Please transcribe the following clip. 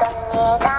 Don't need a